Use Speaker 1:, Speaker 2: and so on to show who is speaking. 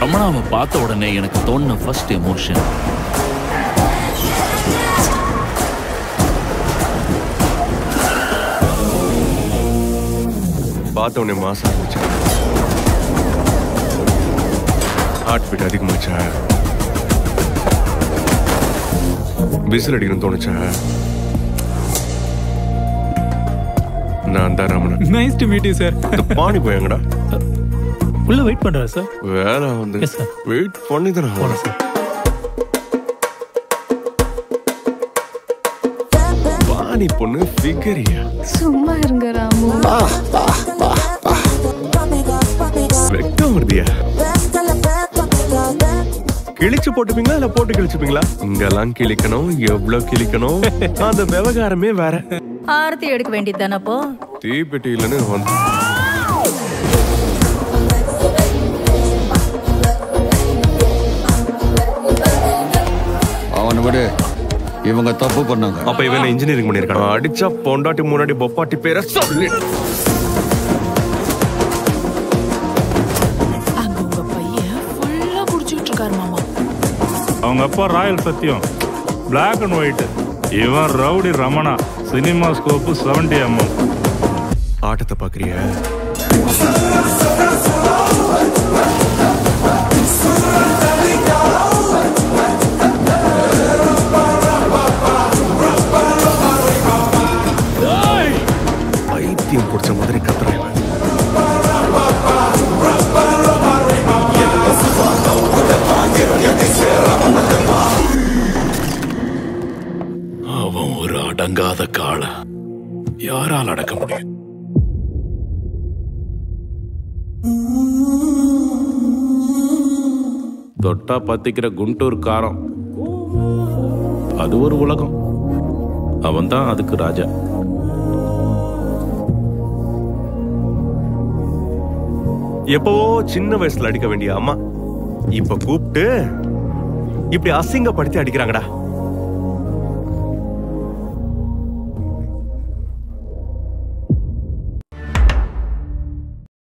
Speaker 1: ரமணாவை பார்த்த உடனே எனக்கு தோணுன ஃபர்ஸ்ட் எமோஷன்
Speaker 2: பார்த்த உடனே மாசம் ஆகிச்சு ஹார்ட் பீட் அதிகமாச்சா? விசில் அடிக்கணும்னு தோணுச்சா? நான் தான் Ramanan
Speaker 3: nice to meet you sir
Speaker 2: பாணி போயங்கடா
Speaker 3: உள்ள வெயிட் பண்றேன் சார்
Speaker 2: வேலை வந்து. வெயிட் பண்ணி தான் நான் வரேன் பாணி பொண்ணு ஃபிகரியா
Speaker 4: சும்மா இருங்க ராமு.
Speaker 2: வெக்கம் வருதியா? கிழிச்சு போட்டுப்பீங்களா இல்ல போட்டு கிழிச்சுப்பீங்களா? இங்கெல்லாம் கிழிக்கணும் எவ்வளவு கிழிக்கணும்? அந்த விவகாரமே வேற.
Speaker 5: ஆரத்தி எடுக்க வேண்டியது தானே அப்போ?
Speaker 2: தீப்பெட்டி இல்லைன்னு வந்து
Speaker 6: அவனை விட. இவங்க தப்பு பண்ணாங்க.
Speaker 2: அப்ப இவன் இன்ஜினியரிங் பண்ணிருக்கான் அடிச்சா பொண்டாட்டி முன்னாடி பொப்பாட்டி பேரை சொல்லி.
Speaker 7: அவங்க அப்பா royal Sathyam Black and white இவன் rowdy Ramana cinema scope seventy MM
Speaker 2: ஆட்டத்தை பாக்குறிய பைத்தியம் பிடிச்ச மாதிரி கத்துறான்
Speaker 1: ஒரு அடங்காத காளை யாரால் அடக்க முடியும்?
Speaker 8: தொட்டா பத்திக்கிற குண்டூர் காரம். அது ஒரு உலகம். அவன் தான் அதுக்கு ராஜா.
Speaker 2: எப்பவோ சின்ன வயசுல அடிக்க வேண்டிய அம்மா. இப்ப கூப்பிட்டு இப்படி அசிங்கப்படுத்தி அடிக்கிறாங்கடா.